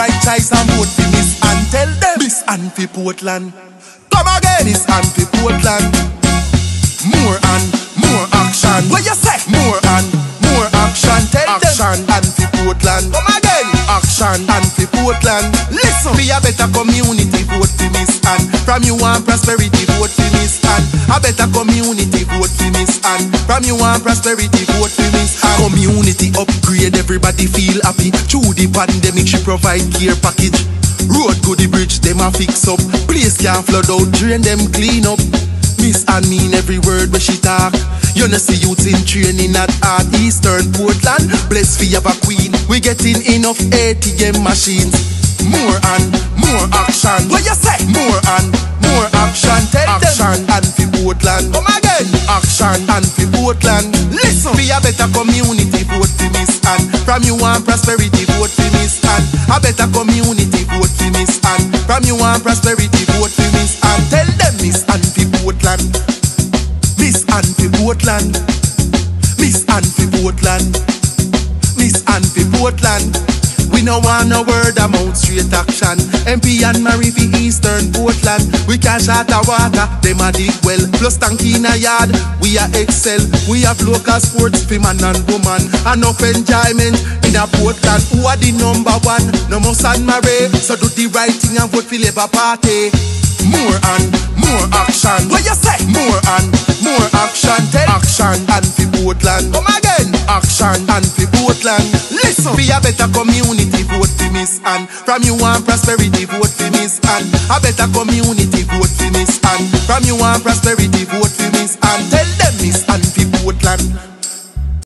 righteous and vote for Miss Ann tell them Miss Ann for Portland. Come again, Miss Ann for Portland. More and more action. What you say? More and more action. Tell action them. and for Portland. Come again, action Ann for Portland. Listen, be a better community. Vote for Miss Ann from you want prosperity. Vote a better community, vote for Miss Ann. From you and prosperity, vote for Miss Ann. Community upgrade, everybody feel happy. Through the pandemic, she provide care package. Road to the bridge, them a fix up. Place can't flood out, drain them clean up. Miss Ann mean every word when she talk. You know see youths in training at Art Eastern Portland. Bless for have a queen. We getting enough ATM machines. More and more action. What you say? Action Ann for Portland. Listen. Be a better community, vote for Miss Ann. From you and prosperity, vote for Miss Ann. A better community, vote for Miss Ann. From you and prosperity, vote for Miss Ann. Tell them Miss Ann for Portland. Miss Ann for Portland. Miss Ann for Portland. Miss Ann for Portland. We no want no word amount straight action. MP Ann-Marie for Eastern Portland. We cash out the water, them a dig well. Plus tanky in a yard, we are excel. We have local sports for man and woman. Enough enjoyment in a Portland. Who are the number one? No more San Mary. So do the right thing and vote for Labour Party. More and more action. What you say? More and more action. Tell- action Ann for Portland. Oh Come again. Action Ann for Portland. Listen. Be a better community, vote for Miss Ann. From you and prosperity, vote for Miss Ann. A better community, vote for Miss Ann. From you and prosperity, vote for Miss